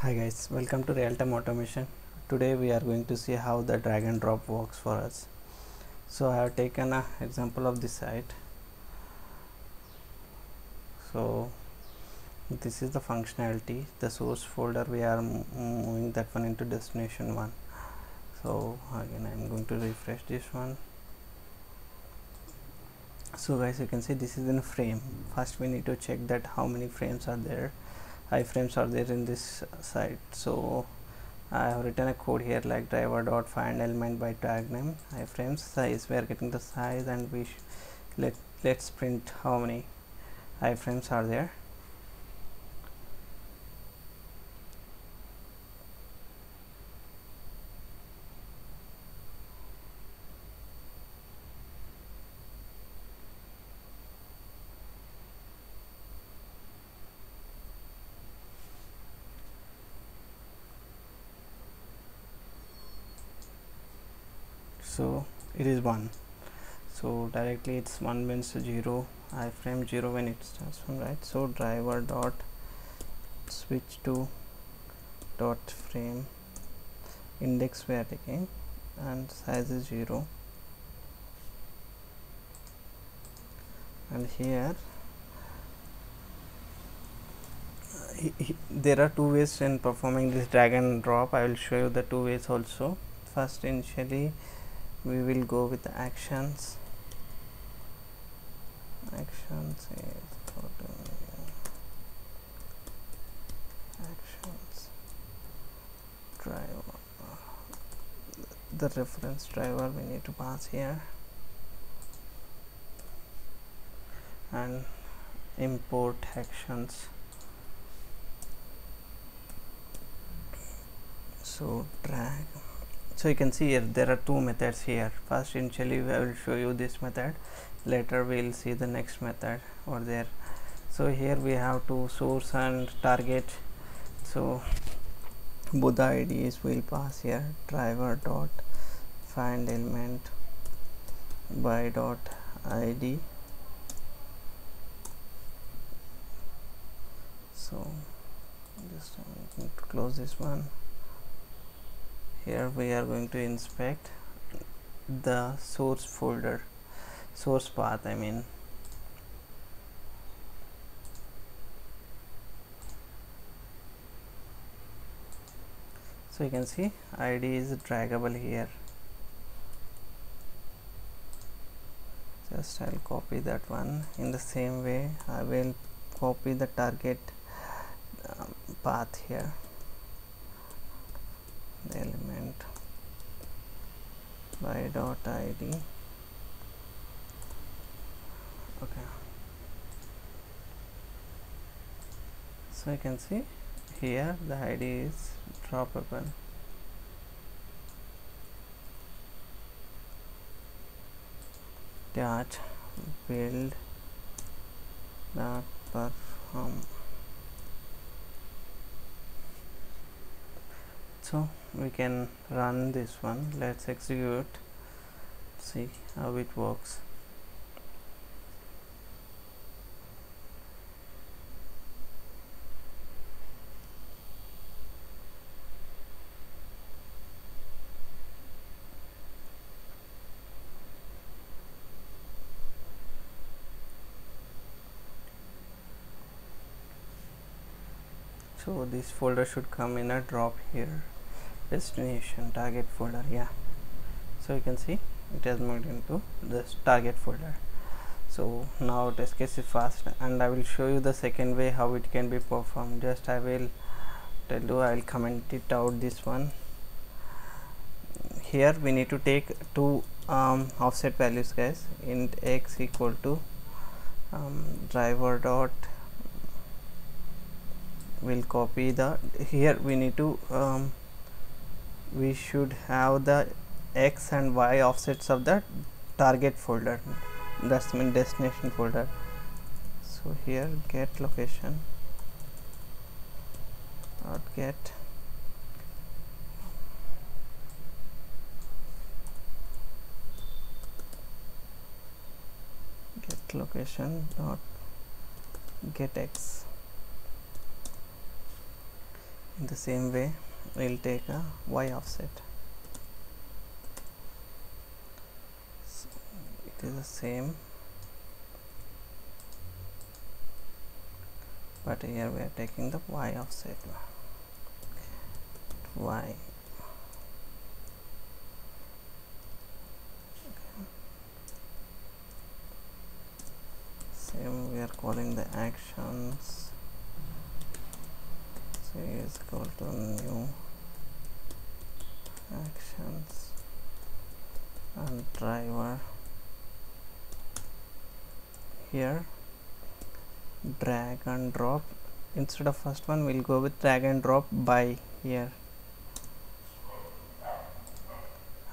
Hi guys, welcome to real-time automation. Today we are going to see how the drag and drop works for us. So I have taken an example of this site. So this is the functionality, the source folder we are moving that one into destination one. So again I am going to refresh this one. So guys you can see this is in a frame. First we need to check that how many frames are there iframes are there in this site? So I have written a code here like driver dot find element by tag name iframes size we are getting the size and we let let's print how many. Iframes are there so it is 1 so directly it's 1 means 0 iframe 0 when it starts from right. So driver dot switch to dot frame index we are taking and size is 0 and here he, he, there are two ways in performing this drag and drop. I will show you the two ways also. First initially we will go with the actions. Actions is uh, actions. Driver. The reference driver we need to pass here. And import actions. So drag so you can see here there are two methods here. First initially I will show you this method. Later we'll see the next method or there. So here we have to source and target. So both IDs will pass here. Driver dot find element by dot ID so just need to close this one here we are going to inspect the source folder source path I mean. So you can see ID is draggable here. Just I'll copy that one. In the same way I will copy the target um, path here. The element by dot id okay. So you can see here the id is droppable. Dot build dot perform so we can run this one. Let's execute. See how it works. So this folder should come in a drop here destination target folder yeah. So you can see it has moved into this target folder. So now test case is fast and I will show you the second way how it can be performed. Just I will tell you I will comment it out this one. Here we need to take two um, offset values guys. Int x equal to um, driver dot will copy the here we need to um, we should have the x and y offsets of the target folder that's mean destination folder. So here get location dot get. Get location dot get x. In the same way we'll take a y offset. So it is the same. But here we are taking the y offset. Y. Same we are calling the actions so is equal to new actions and driver here. Drag and drop. Instead of first one we'll go with drag and drop by here.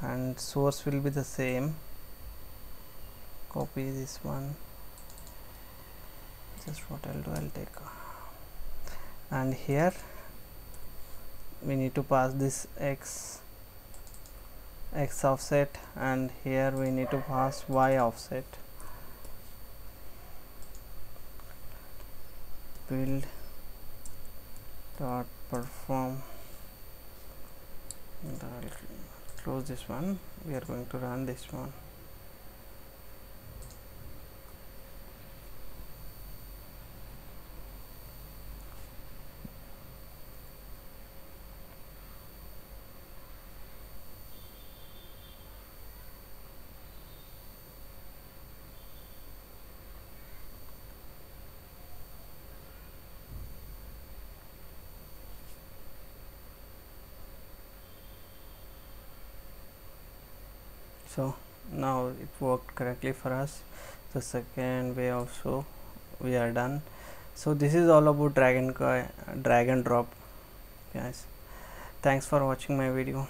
And source will be the same. Copy this one. Just what I'll do I'll take and here we need to pass this x x offset. And here we need to pass y offset. Build dot perform. And I'll close this one. We are going to run this one so now it worked correctly for us. The second way also we are done. So this is all about drag and drag and drop guys. Thanks for watching my video